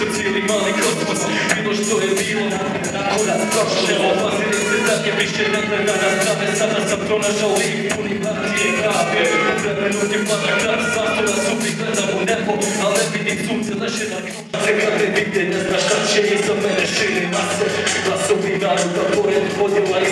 Co cijeli mali kosmos, bilo što je bilo. Korak prošlo, evo pazili se zadnje više ne gleda na strane Sada sam pronašao lik, puni partije kape U vremenu gdje pada kras, zastora subi gledam u nebo Al ne vidim sunce, leše na krupace Kad te vide, ne znaš šta će iza mene širi mase. Glasovi naroda, pored podjela i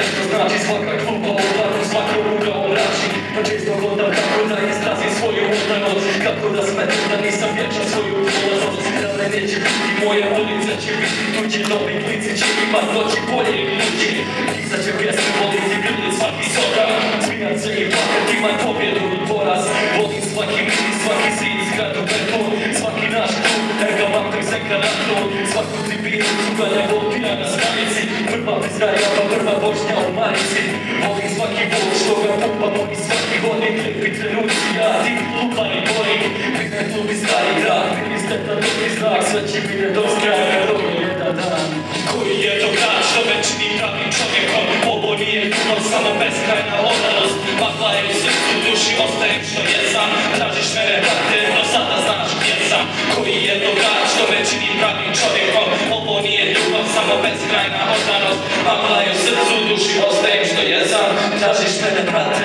nešto znači, svaka klupa u blatu, svaki ruka u mrači Pa često hodam kako da izrazim svoju udanost Kako da smetim da nisam vječan svoju ulaznost Da ne neće biti moje ulice, će biti tuđi Novi klici će imat noći bolje i luđi Iza će pjesme voliti grli svaki soka Smijat se i plakat, imat pobjedu i poraz. Volim svaki mini, svaki zid, zgradu beton Svaki naš klub, erga vatak se karatu Svaku tribinu, cuganja volpira na stanici Prva Izraela, pa prva Bošnja u Marici. Volim svaki bol što ga pupamo i svaki hodnik Lijepi ti lupa i borim Bitne klubi stari grad, minister na dobri znak. Sve će mi nedostaje kad dobi jedan dan. Koji je to grad što me čini pravim čovjekom? Ovo nije ljubav, samo beskrajna odanost Magla je u srcu, duši, ostajem što jesam Tražiš mene, brate, do sada znaš gdje sam. Koji je to grad što me čini pravim čovjekom? Ovo nije ljubav, samo beskrajna odanost Magla je u srcu, duši, ostajem što jesam. Tražiš mene, brate,